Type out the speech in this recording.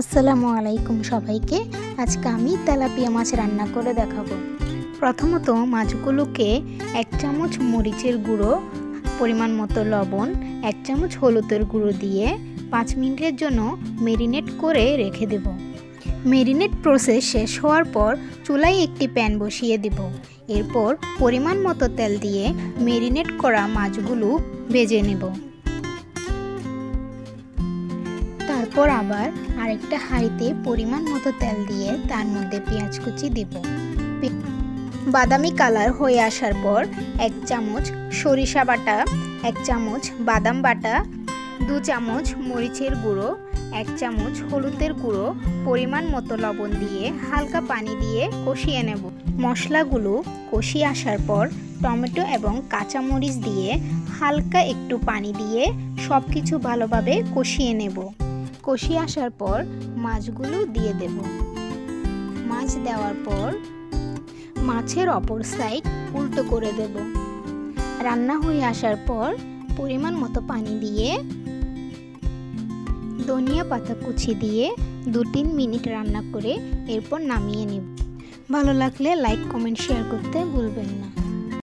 আসসালামু আলাইকুম সবাইকে। আজকে আমি তেলাপিয়া মাছ রান্না করে দেখাবো। প্রথমত মাছগুলোকে এক চামচ মরিচের গুঁড়ো, পরিমাণ মতো লবণ, এক চামচ হলুদের গুঁড়ো দিয়ে পাঁচ মিনিটের জন্য মেরিনেট করে রেখে দেব। মেরিনেট প্রসেস শেষ হওয়ার পর চুলায় একটি প্যান বসিয়ে দেব। এরপর পরিমাণ মতো তেল দিয়ে মেরিনেট করা মাছগুলো ভেজে নেব। তারপর আবার আরেকটা হাঁড়িতে পরিমাণ মতো তেল দিয়ে তার মধ্যে পেঁয়াজ কুচি দিব। বাদামি কালার হয়ে আসার পর এক চামচ সরিষা বাটা, এক চামচ বাদাম বাটা, দু চামচ মরিচের গুঁড়ো, এক চামচ হলুদের গুঁড়ো, পরিমাণ মতো লবণ দিয়ে হালকা পানি দিয়ে কষিয়ে নেব। মশলাগুলো কষিয়ে আসার পর টমেটো এবং কাঁচামরিচ দিয়ে হালকা একটু পানি দিয়ে সব কিছু ভালোভাবে কষিয়ে নেব। কষিয়ে আসার পর মাছগুলো দিয়ে দেব। মাছ দেওয়ার পর মাছের অপর সাইড উল্টো করে দেব। রান্না হয়ে আসার পর পরিমাণ মতো পানি দিয়ে ধনিয়া পাতা কুচি দিয়ে দু তিন মিনিট রান্না করে এরপর নামিয়ে নেব। ভালো লাগলে লাইক কমেন্ট শেয়ার করতে ভুলবেন না।